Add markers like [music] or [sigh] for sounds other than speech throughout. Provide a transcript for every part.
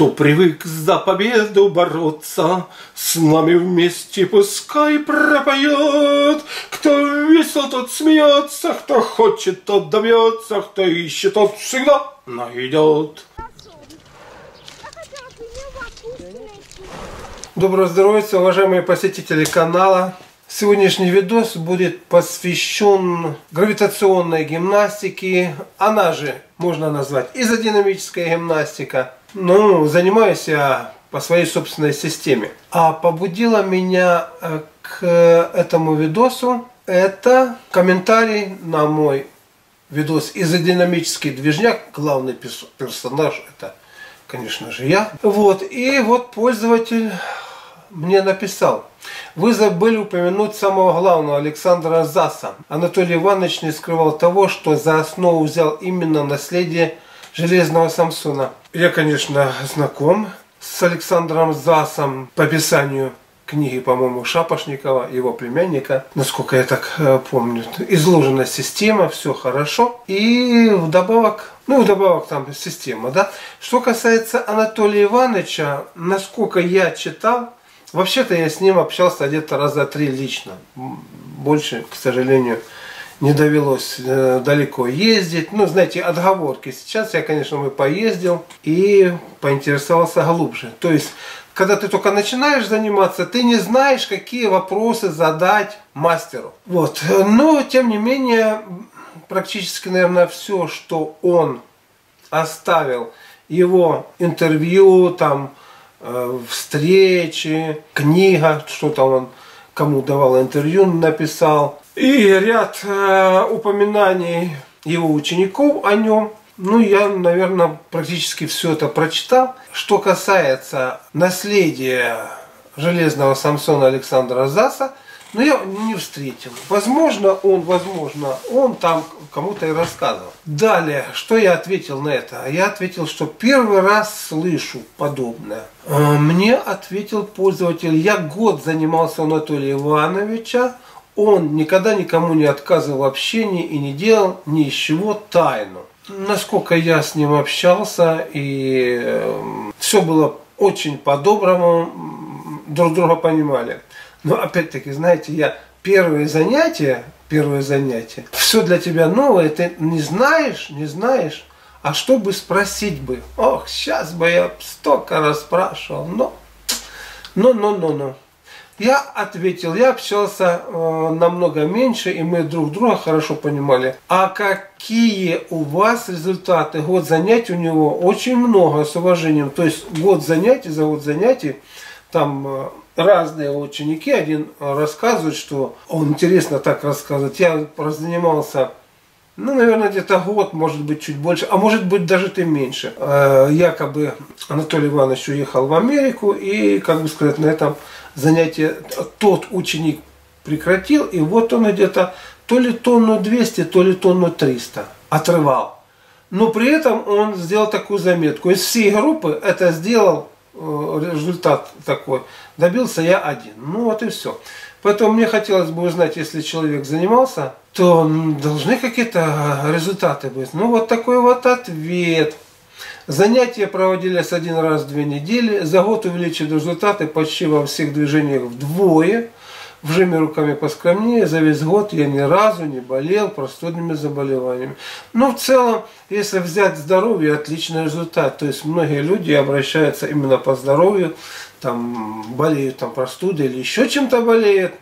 Кто привык за победу бороться, С нами вместе пускай пропоет. Кто весел, тот смеется, Кто хочет, тот добьется, Кто ищет, тот всегда найдет. Доброго здоровья, уважаемые посетители канала. Сегодняшний видос будет посвящен гравитационной гимнастике. Она же можно назвать изодинамическая гимнастика. Ну, занимаюсь я по своей собственной системе. А побудила меня э, к этому видосу это комментарий на мой видос изодинамический движняк. Главный персонаж это, конечно же, я. Вот, и вот пользователь мне написал. Вы забыли упомянуть самого главного, Александра Заса. Анатолий Иванович не скрывал того, что за основу взял именно наследие Железного Самсона. Я, конечно, знаком с Александром Засом по описанию книги, по-моему, Шапошникова, его племянника, насколько я так э, помню. Изложена система, все хорошо. И вдобавок, ну, вдобавок там система, да. Что касается Анатолия Ивановича, насколько я читал, Вообще-то я с ним общался где-то раза три лично. Больше, к сожалению, не довелось э, далеко ездить. Ну, знаете, отговорки. Сейчас я, конечно, мы поездил и поинтересовался глубже. То есть, когда ты только начинаешь заниматься, ты не знаешь, какие вопросы задать мастеру. Вот. Но, тем не менее, практически, наверное, все, что он оставил, его интервью, там, Э, встречи, книга, что там он кому давал интервью, написал. И ряд э, упоминаний его учеников о нем. Ну, я, наверное, практически все это прочитал. Что касается наследия железного Самсона Александра Заса, но я не встретил. Возможно, он, возможно, он там кому-то и рассказывал. Далее, что я ответил на это? Я ответил, что первый раз слышу подобное. А, мне ответил пользователь, я год занимался Анатолия Ивановича, он никогда никому не отказывал в общении и не делал ни из чего тайну. Насколько я с ним общался, и э, все было очень по-доброму, друг друга понимали. Но опять-таки, знаете, я первые занятия, первое занятие, все для тебя новое, ты не знаешь, не знаешь, а что бы спросить бы? Ох, сейчас бы я столько раз спрашивал, но, но, но, но, но. Я ответил, я общался э, намного меньше, и мы друг друга хорошо понимали. А какие у вас результаты? Год занятий у него очень много с уважением. То есть год занятий за год занятий, там э, разные ученики. Один рассказывает, что он интересно так рассказывает. Я занимался ну, наверное, где-то год, может быть, чуть больше, а может быть, даже ты меньше. Э, якобы Анатолий Иванович уехал в Америку, и, как бы сказать, на этом занятие тот ученик прекратил, и вот он где-то то ли тонну 200, то ли тонну 300 отрывал. Но при этом он сделал такую заметку. Из всей группы это сделал Э, результат такой. Добился я один. Ну вот и все. Поэтому мне хотелось бы узнать, если человек занимался, то должны какие-то результаты быть. Ну вот такой вот ответ. Занятия проводились один раз в две недели. За год увеличили результаты почти во всех движениях вдвое в жиме руками поскромнее, за весь год я ни разу не болел простудными заболеваниями. Но в целом, если взять здоровье, отличный результат. То есть многие люди обращаются именно по здоровью, там болеют там простудой или еще чем-то болеют.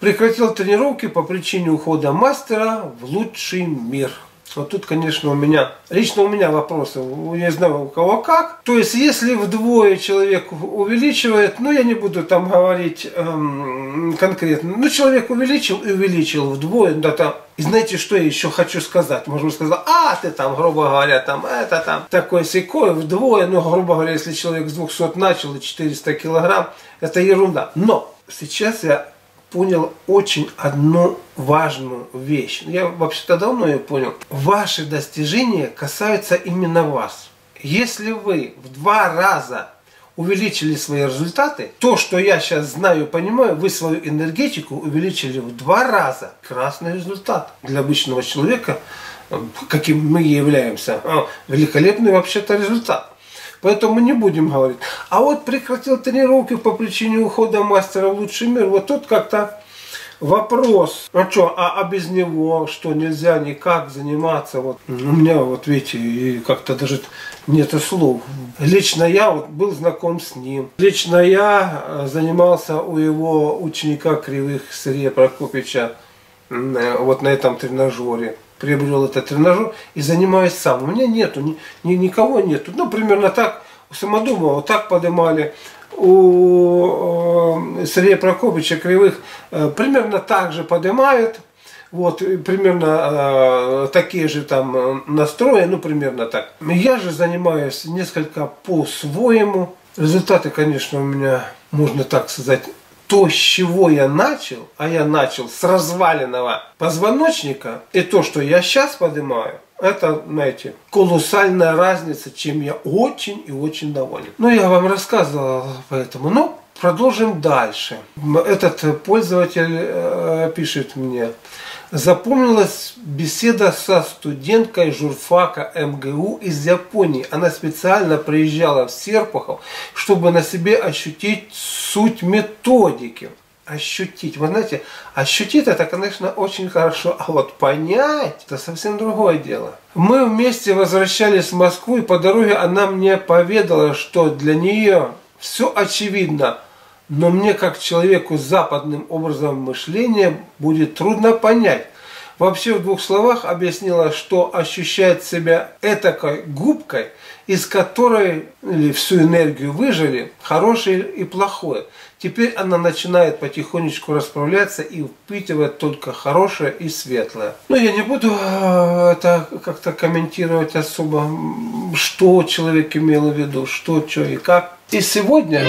Прекратил тренировки по причине ухода мастера в лучший мир. Вот тут, конечно, у меня, лично у меня вопросы, не знаю у кого как. То есть, если вдвое человек увеличивает, ну, я не буду там говорить эм, конкретно, ну, человек увеличил и увеличил вдвое, да, там, и знаете, что я еще хочу сказать? Можно сказать, а, ты там, грубо говоря, там, это там, такой секой, вдвое, ну, грубо говоря, если человек с 200 начал и 400 килограмм, это ерунда. Но сейчас я понял очень одну важную вещь. Я вообще-то давно ее понял. Ваши достижения касаются именно вас. Если вы в два раза увеличили свои результаты, то, что я сейчас знаю и понимаю, вы свою энергетику увеличили в два раза. Красный результат для обычного человека, каким мы являемся. А, великолепный вообще-то результат. Поэтому мы не будем говорить. А вот прекратил тренировки по причине ухода мастера в лучший мир. Вот тут как-то вопрос, а что, а, а без него что, нельзя никак заниматься? Вот у меня, вот видите, и как-то даже нет слов. Лично я вот был знаком с ним. Лично я э, занимался у его ученика Кривых Сергея Прокопича э, вот на этом тренажере приобрел этот тренажер и занимаюсь сам. У меня нету, ни, ни, никого нету. Ну, примерно так, у Самодумова вот так поднимали у э, Сергея Прокопича Кривых э, примерно так же поднимают. Вот, примерно э, такие же там настрои, ну, примерно так. Я же занимаюсь несколько по-своему. Результаты, конечно, у меня, можно так сказать, то, с чего я начал, а я начал с разваленного позвоночника, и то, что я сейчас поднимаю, это, знаете, колоссальная разница, чем я очень и очень доволен. Ну, я вам рассказывал поэтому. Ну, продолжим дальше. Этот пользователь э, пишет мне. Запомнилась беседа со студенткой журфака МГУ из Японии. Она специально приезжала в Серпухов, чтобы на себе ощутить суть методики ощутить. Вы знаете, ощутить это, конечно, очень хорошо, а вот понять, это совсем другое дело. Мы вместе возвращались в Москву, и по дороге она мне поведала, что для нее все очевидно, но мне, как человеку с западным образом мышления, будет трудно понять. Вообще в двух словах объяснила, что ощущает себя этакой губкой, из которой или всю энергию выжили хорошее и плохое. Теперь она начинает потихонечку расправляться и впитывает только хорошее и светлое. Но я не буду э, это как-то комментировать особо, что человек имел в виду, что, что и как. И сегодня,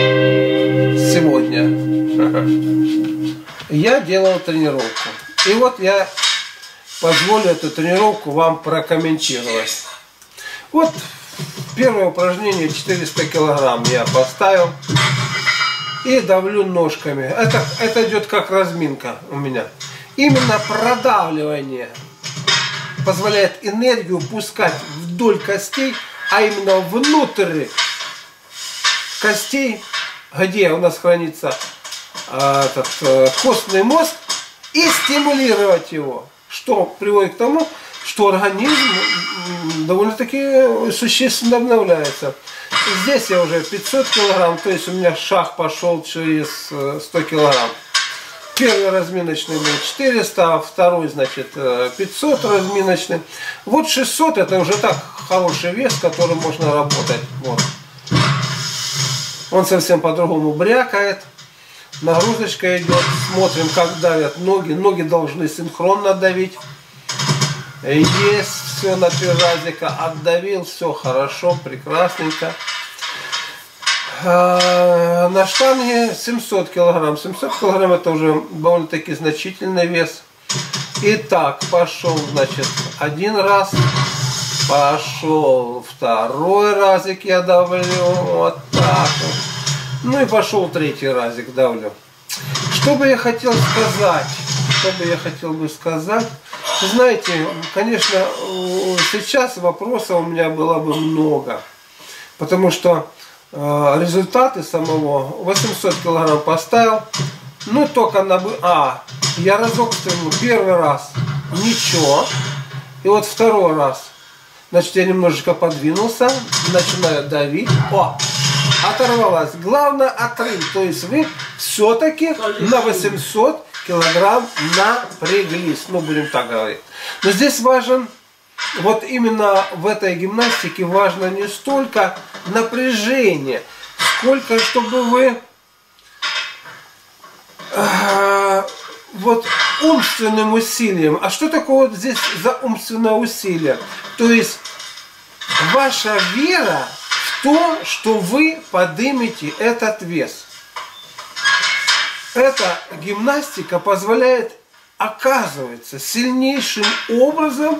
сегодня [laughs] я делал тренировку. И вот я позволю эту тренировку вам прокомментировать. Вот первое упражнение 400 килограмм я поставил и давлю ножками. Это, это идет как разминка у меня. Именно продавливание позволяет энергию пускать вдоль костей, а именно внутрь костей, где у нас хранится э, этот э, костный мозг, и стимулировать его, что приводит к тому, что организм довольно-таки существенно обновляется. Здесь я уже 500 килограмм, то есть у меня шаг пошел через 100 э, килограмм. Первый разминочный был 400, а второй, значит, 500 э, разминочный. Вот 600 это уже так хороший вес, которым можно работать. Вот. Он совсем по-другому брякает. Нагрузочка идет. Смотрим, как давят ноги. Ноги должны синхронно давить. Есть все на три разика. Отдавил, все хорошо, прекрасненько. А, на штанге 700 килограмм. 700 килограмм это уже довольно-таки значительный вес. Итак, пошел, значит, один раз. Пошел второй разик я давлю. Вот так вот. Ну и пошел третий разик давлю. Что бы я хотел сказать? Что бы я хотел бы сказать? Знаете, конечно, сейчас вопросов у меня было бы много. Потому что э, результаты самого 800 килограмм поставил. Ну, только на... А, я разок стянул первый раз. Ничего. И вот второй раз. Значит, я немножечко подвинулся. Начинаю давить. О, оторвалась. Главное отрыв. То есть вы все-таки на 800 килограмм напряглись. Ну, будем так говорить. Но здесь важен, вот именно в этой гимнастике важно не столько напряжение, сколько чтобы вы э, вот умственным усилием. А что такое вот здесь за умственное усилие? То есть ваша вера то, что вы поднимете этот вес. Эта гимнастика позволяет, оказывается, сильнейшим образом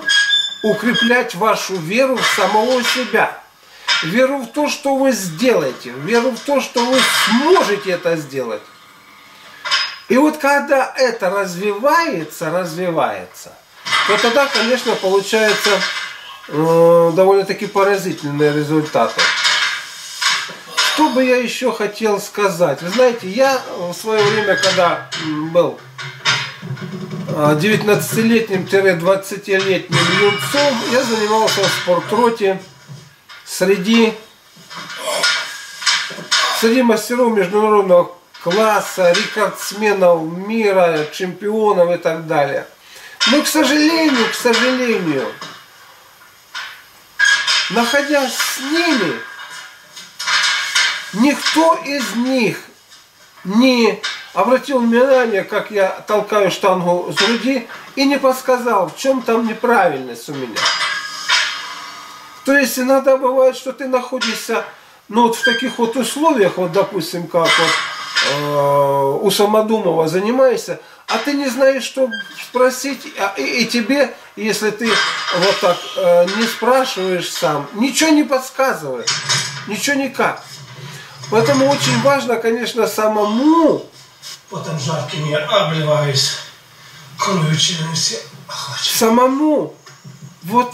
укреплять вашу веру в самого себя. Веру в то, что вы сделаете. Веру в то, что вы сможете это сделать. И вот когда это развивается, развивается, то тогда, конечно, получается э, довольно-таки поразительные результаты. Что бы я еще хотел сказать? Вы знаете, я в свое время, когда был 19-летним-20-летним юнцом, я занимался в спортроте среди, среди мастеров международного класса, рекордсменов мира, чемпионов и так далее. Но, к сожалению, к сожалению, находясь с ними, никто из них не обратил внимание, как я толкаю штангу с груди, и не подсказал, в чем там неправильность у меня. То есть иногда бывает, что ты находишься ну, вот в таких вот условиях, вот допустим, как вот э, у Самодумова занимаешься, а ты не знаешь, что спросить, а, и, и тебе, если ты вот так э, не спрашиваешь сам, ничего не подсказывает, ничего никак. Поэтому очень важно, конечно, самому... Потом жаркими обливаюсь колючими все Самому вот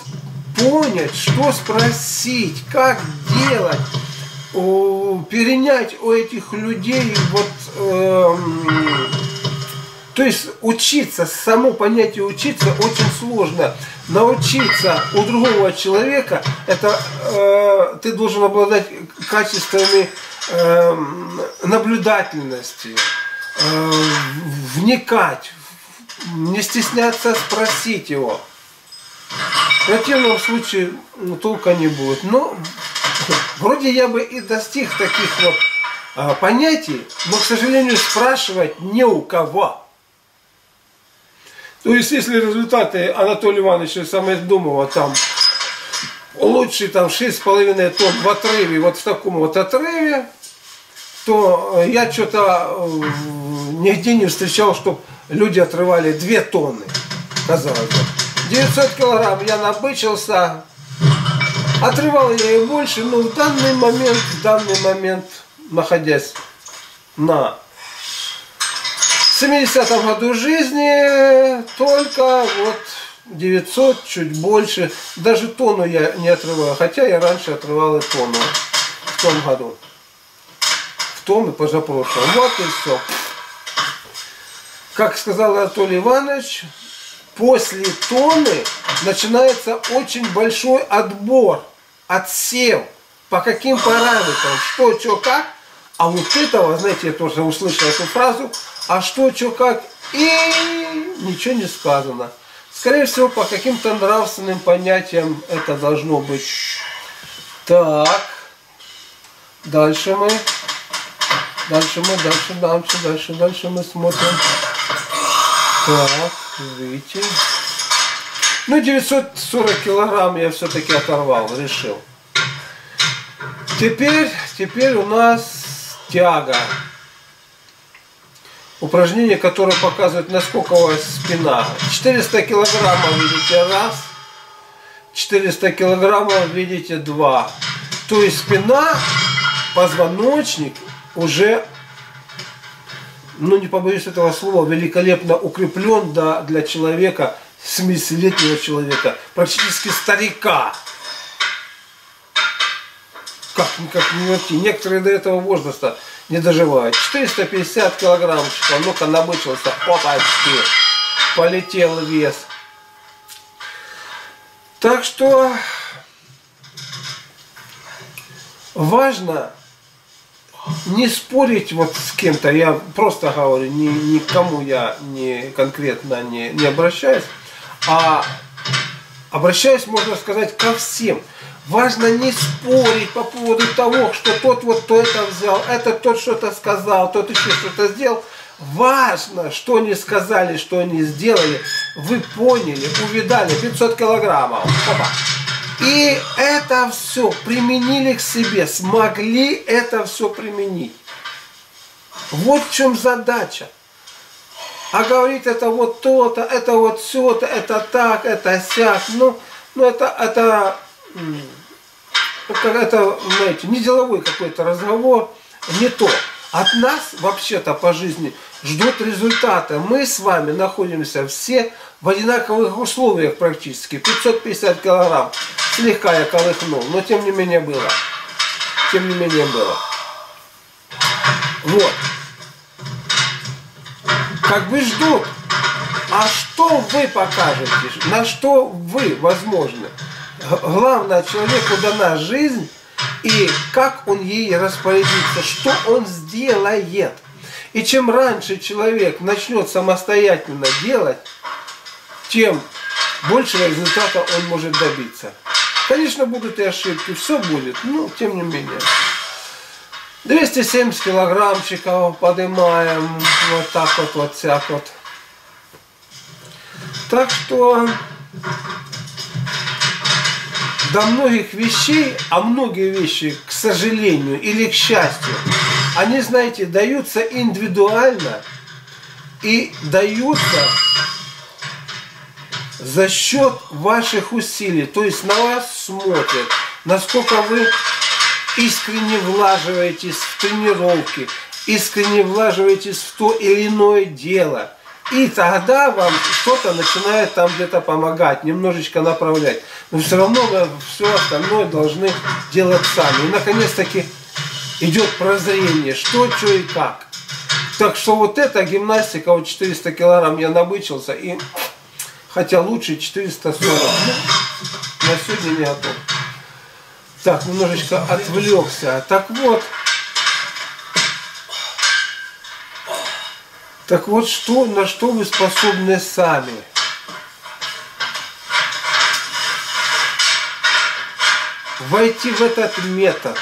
понять, что спросить, как делать, перенять у этих людей вот э, то есть учиться, само понятие учиться очень сложно. Научиться у другого человека, это э, ты должен обладать качествами э, наблюдательности, э, вникать, не стесняться спросить его. В противном случае ну, толка не будет. Но вроде я бы и достиг таких вот а, понятий, но, к сожалению, спрашивать не у кого. То есть, если результаты Анатолия Ивановича Самоздумова там лучше там 6,5 тонн в отрыве, вот в таком вот отрыве, то я что-то э, нигде не встречал, чтобы люди отрывали 2 тонны, казалось бы. 900 килограмм я набычился, отрывал я и больше, но в данный момент, в данный момент, находясь на 70-м году жизни только вот 900, чуть больше. Даже тонну я не отрываю, хотя я раньше отрывал и тонну в том году. В том и позапрошлом. Вот и все. Как сказал Анатолий Иванович, после тонны начинается очень большой отбор, отсев. По каким параметрам, что, что, как. А вот этого, знаете, я тоже услышал эту фразу, а что, что, как, и ничего не сказано. Скорее всего, по каким-то нравственным понятиям это должно быть. Так, дальше мы, дальше мы, дальше, дальше, дальше, дальше мы смотрим. Так, выйти. Ну, 940 килограмм я все-таки оторвал, решил. Теперь, теперь у нас тяга упражнение, которое показывает, насколько у вас спина. 400 килограммов, видите, раз. 400 килограммов, видите, два. То есть спина, позвоночник уже, ну не побоюсь этого слова, великолепно укреплен да, для человека, 70-летнего человека, практически старика. Как найти. Некоторые до этого возраста не доживают. 450 килограммчиков. Ну-ка, набычился. Опачки. Полетел вес. Так что важно не спорить вот с кем-то. Я просто говорю, ни, никому я не конкретно не, не обращаюсь. А обращаюсь, можно сказать, ко всем. Важно не спорить по поводу того, что тот вот то это взял, этот тот что-то сказал, тот еще что-то сделал. Важно, что они сказали, что они сделали. Вы поняли, увидали 500 килограммов. Опа. И это все применили к себе, смогли это все применить. Вот в чем задача. А говорить это вот то-то, это вот все-то, это так, это сяк. Ну, ну это, это это, знаете, не деловой какой-то разговор, не то. От нас вообще-то по жизни ждут результата. Мы с вами находимся все в одинаковых условиях практически. 550 килограмм. Слегка я колыхнул, но тем не менее было. Тем не менее было. Вот. Как бы ждут. А что вы покажете? На что вы возможно? Главное, человеку дана жизнь, и как он ей распорядится, что он сделает. И чем раньше человек начнет самостоятельно делать, тем большего результата он может добиться. Конечно, будут и ошибки, все будет, но тем не менее. 270 килограммчиков поднимаем, вот так вот, вот так вот. Так что до многих вещей, а многие вещи, к сожалению или к счастью, они, знаете, даются индивидуально и даются за счет ваших усилий. То есть на вас смотрят, насколько вы искренне влаживаетесь в тренировки, искренне влаживаетесь в то или иное дело. И тогда вам что-то начинает там где-то помогать, немножечко направлять. Но все равно вы все остальное должны делать сами. И наконец-таки идет прозрение, что, что и как. Так что вот эта гимнастика, вот 400 килограмм я набычился, и хотя лучше 440. Ну, на сегодня не готов. Так, немножечко отвлекся. Так вот, так вот, что, на что вы способны сами? Войти в этот метод,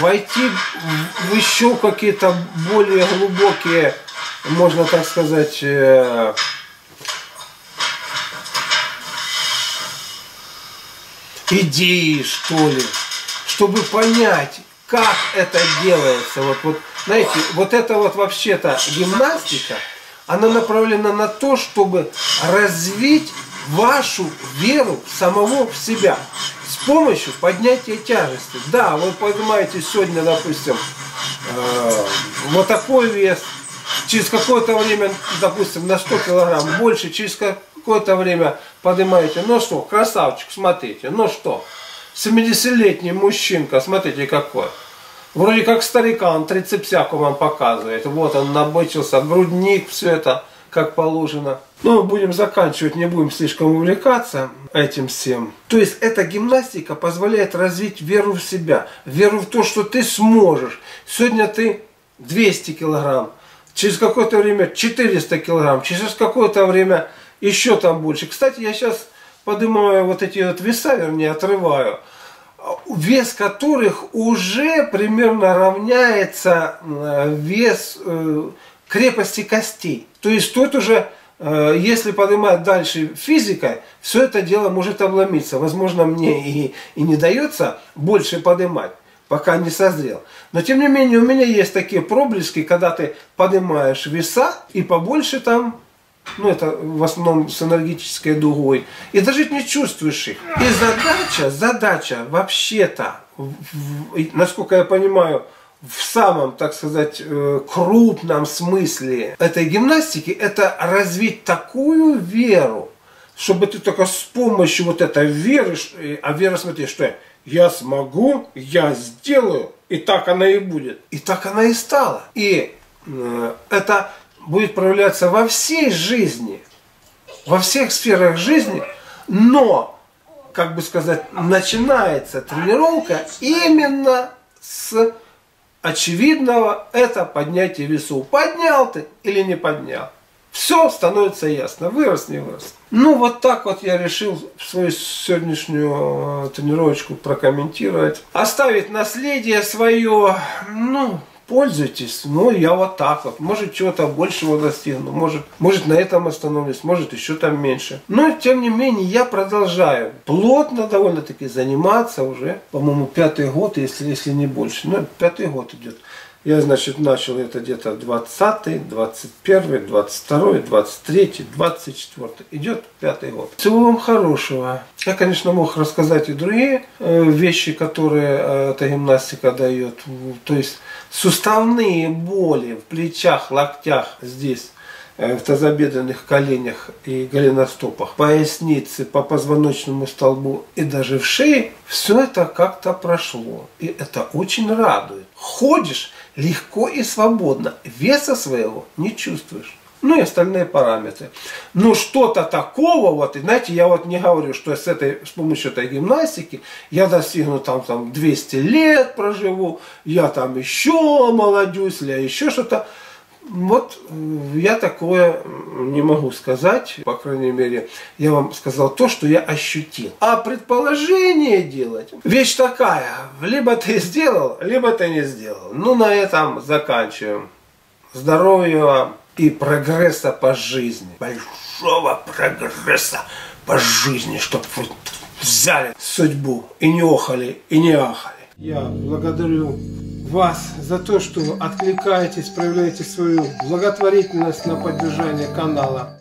войти в еще какие-то более глубокие, можно так сказать, э, идеи, что ли, чтобы понять, как это делается. Вот, вот, знаете, вот это вот вообще-то гимнастика, она направлена на то, чтобы развить вашу веру самого в себя с помощью поднятия тяжести. Да, вы поднимаете сегодня, допустим, э, вот такой вес, через какое-то время, допустим, на 100 килограмм больше, через какое-то время поднимаете. Ну что, красавчик, смотрите, ну что, 70-летний мужчинка, смотрите какой. Вроде как старикан, трицепсяку вам показывает. Вот он набычился, грудник, все это как положено. Но будем заканчивать, не будем слишком увлекаться этим всем. То есть эта гимнастика позволяет развить веру в себя, веру в то, что ты сможешь. Сегодня ты 200 килограмм, через какое-то время 400 килограмм, через какое-то время еще там больше. Кстати, я сейчас поднимаю вот эти вот веса, вернее, отрываю, вес которых уже примерно равняется э, вес э, крепости костей. То есть тут уже, э, если поднимать дальше физикой, все это дело может обломиться. Возможно, мне и, и не дается больше поднимать пока не созрел. Но тем не менее у меня есть такие проблески, когда ты поднимаешь веса и побольше там ну это в основном с энергетической дугой, и даже не чувствуешь их. И задача, задача вообще-то, насколько я понимаю, в самом, так сказать, э, крупном смысле этой гимнастики, это развить такую веру, чтобы ты только с помощью вот этой веры, а вера, смотри, что я смогу, я сделаю, и так она и будет. И так она и стала. И э, это будет проявляться во всей жизни, во всех сферах жизни, но, как бы сказать, начинается тренировка именно с очевидного, это поднятие весов. Поднял ты или не поднял. Все становится ясно, вырос, не вырос. Ну, вот так вот я решил свою сегодняшнюю э, тренировочку прокомментировать. Оставить наследие свое, ну, пользуйтесь. Ну, я вот так вот. Может, чего-то большего достигну. Может, может, на этом остановлюсь. Может, еще там меньше. Но, тем не менее, я продолжаю плотно довольно-таки заниматься уже, по-моему, пятый год, если, если не больше. Ну, пятый год идет. Я, значит, начал это где-то 20 21 22 23 24 Идет пятый год. Всего вам хорошего. Я, конечно, мог рассказать и другие э, вещи, которые э, эта гимнастика дает. То есть суставные боли в плечах, локтях здесь э, в тазобедренных коленях и голеностопах, пояснице, по позвоночному столбу и даже в шее, все это как-то прошло. И это очень радует. Ходишь, легко и свободно. Веса своего не чувствуешь. Ну и остальные параметры. Но что-то такого, вот, знаете, я вот не говорю, что с, этой, с помощью этой гимнастики я достигну там, там 200 лет проживу, я там еще молодюсь, или еще что-то. Вот э, я такое не могу сказать, по крайней мере, я вам сказал то, что я ощутил. А предположение делать, вещь такая, либо ты сделал, либо ты не сделал. Ну, на этом заканчиваем. Здоровья вам и прогресса по жизни. Большого прогресса по жизни, чтобы взяли судьбу и не охали, и не ахали. Я благодарю вас за то, что откликаетесь, проявляете свою благотворительность на поддержание канала.